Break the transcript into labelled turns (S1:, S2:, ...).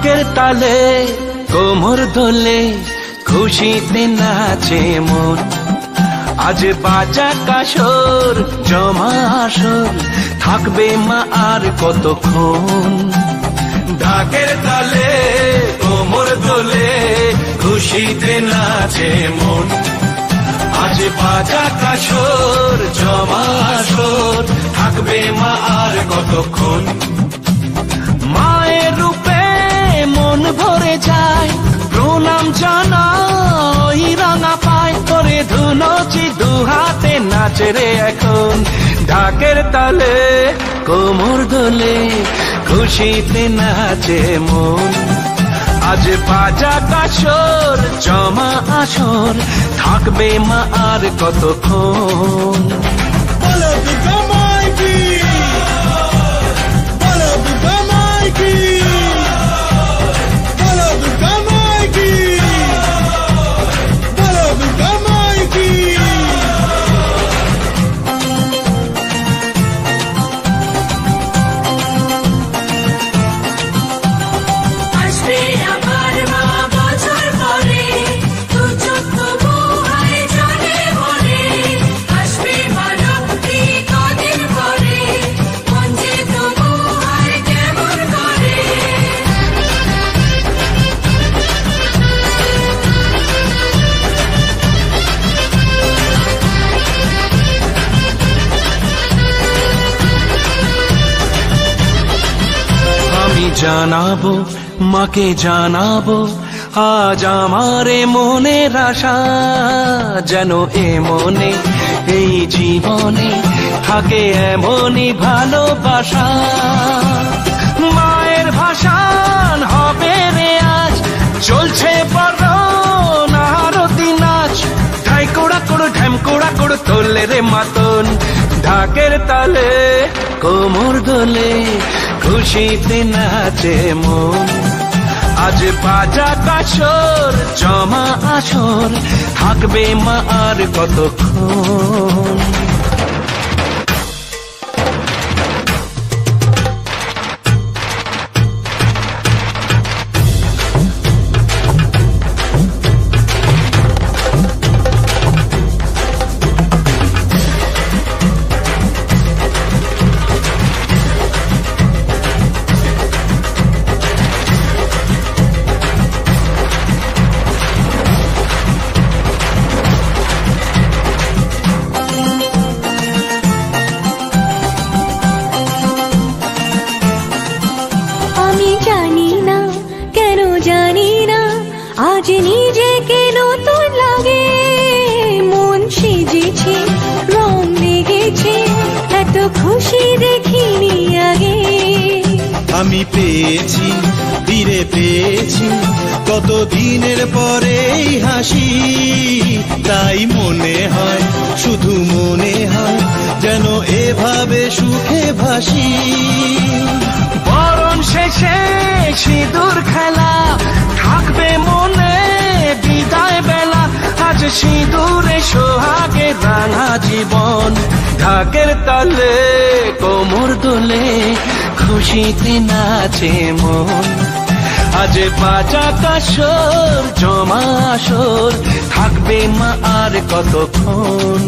S1: তালে, কোমর দোলে খুশিতে নাচে মন। আজ বাজা কাসর জমা আসর, থাকবে মা আর কতক্ষণ? ঢাকের তালে, কোমর দোলে খুশিতে নাচে মন। আজ বাজা কাসর জমা আসর, থাকবে মা আর কতক্ষণ? নাচে রে এখন, ঢাকের তালে, কোমর দোলে, খুশিতে নাচে মন। আজ বাজা কাসর জমা আসর, থাকবে মা আর কতক্ষণ? জানাব, মাকে জানাব, আজ আমারে মনের আশা যেন এ মনে, এই জীবনে থাকে এমনই ভালোবাসা। মায়ের ভাষান হবে রে আজ, চলছে নাচ। ঢাই কোড়া কোড়ো, ঢ্যাম কোড়া কোড়ো, তোলে রে মাতন। ঢাকের তালে কোমর দোলে খুশিতে নাচে মন। আজ বাজা কাসর জমা আসর থাকবে মা আর কতক্ষণ?
S2: আজ নিজেকে নতুন লাগে। মন সেজেছে, রং লেগেছে, এত খুশি দেখিনি আগে।
S3: আমি পেয়েছি, ফিরে পেয়েছি কত দিনের পরে
S1: সিঁদুরে সোহাগে রাঙা জীবন, ঢাকের তালে, কোমর দোলে, খুশিতে নাচে মন। আজ বাজা কাশোর জমা আসর, থাকবে মা আর কতক্ষণ?